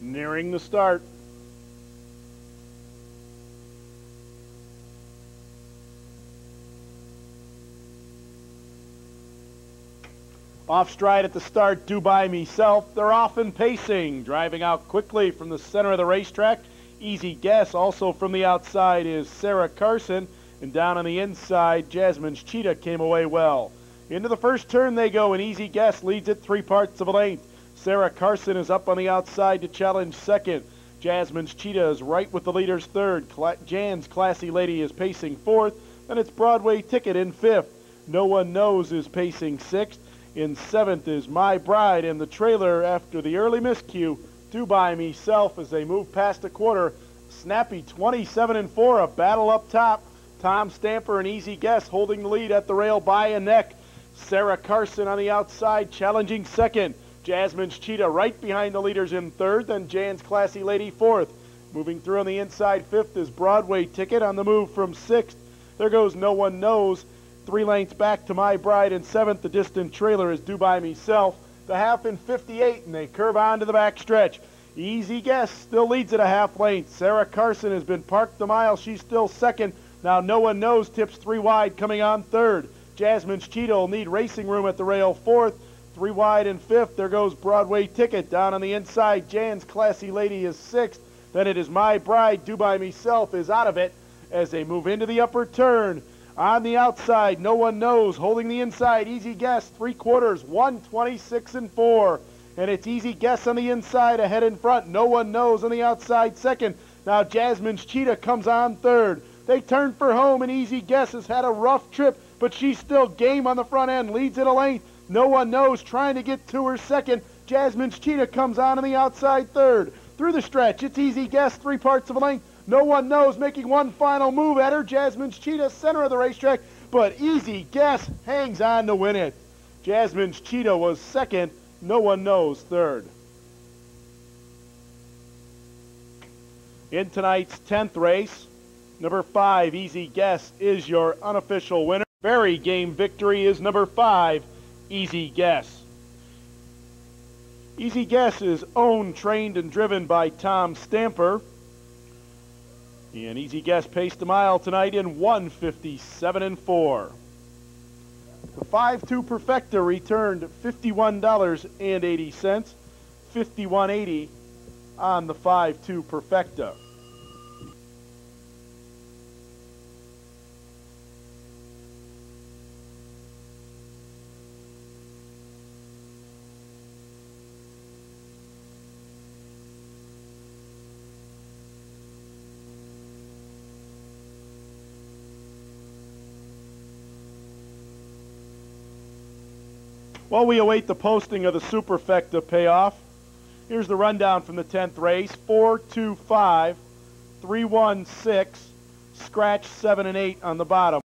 Nearing the start. Off stride at the start, do by myself. They're often pacing, driving out quickly from the center of the racetrack. Easy guess. Also from the outside is Sarah Carson. And down on the inside, Jasmine's Cheetah came away well. Into the first turn they go. An easy guess leads it three parts of a length. Sarah Carson is up on the outside to challenge second. Jasmine's Cheetah is right with the leaders third. Cla Jan's Classy Lady is pacing fourth. And it's Broadway Ticket in fifth. No One Knows is pacing sixth. In seventh is My Bride, and the trailer after the early miscue, Do By Meself, as they move past the quarter. Snappy 27 and 4, a battle up top. Tom Stamper, an easy guess, holding the lead at the rail by a neck. Sarah Carson on the outside, challenging second. Jasmine's Cheetah right behind the leaders in third, then Jan's Classy Lady fourth. Moving through on the inside fifth is Broadway Ticket on the move from sixth. There goes No One Knows. Three lengths back to My Bride in seventh. The distant trailer is Do By Meself. The half in 58, and they curve on to the back stretch. Easy guess still leads at a half length. Sarah Carson has been parked the mile. She's still second. Now no one knows tips three wide coming on third. Jasmine's Cheetah will need racing room at the rail fourth. Three wide and fifth. There goes Broadway Ticket down on the inside. Jan's Classy Lady is sixth. Then it is My Bride, Do By Meself is out of it as they move into the upper turn. On the outside, no one knows. Holding the inside, easy guess, three quarters, 126 and four. And it's easy guess on the inside, ahead in front. No one knows on the outside, second. Now Jasmine's Cheetah comes on third. They turn for home, and easy guess has had a rough trip, but she's still game on the front end, leads it a length. No one knows, trying to get to her second. Jasmine's Cheetah comes on in the outside third. Through the stretch, it's easy guess, three parts of a length. No one knows, making one final move at her. Jasmine's Cheetah, center of the racetrack, but easy guess hangs on to win it. Jasmine's Cheetah was second. No one knows third. In tonight's 10th race, number five, Easy Guess, is your unofficial winner. Very game victory is number five, Easy Guess. Easy Guess is owned, trained, and driven by Tom Stamper. And easy guess paced a mile tonight in 157 and 4. The 5-2 Perfecta returned $51.80, 51.80 on the 5-2 Perfecta. While we await the posting of the Superfecta payoff, here's the rundown from the 10th race. 4, 2, 5, 3, 1, 6, scratch 7 and 8 on the bottom.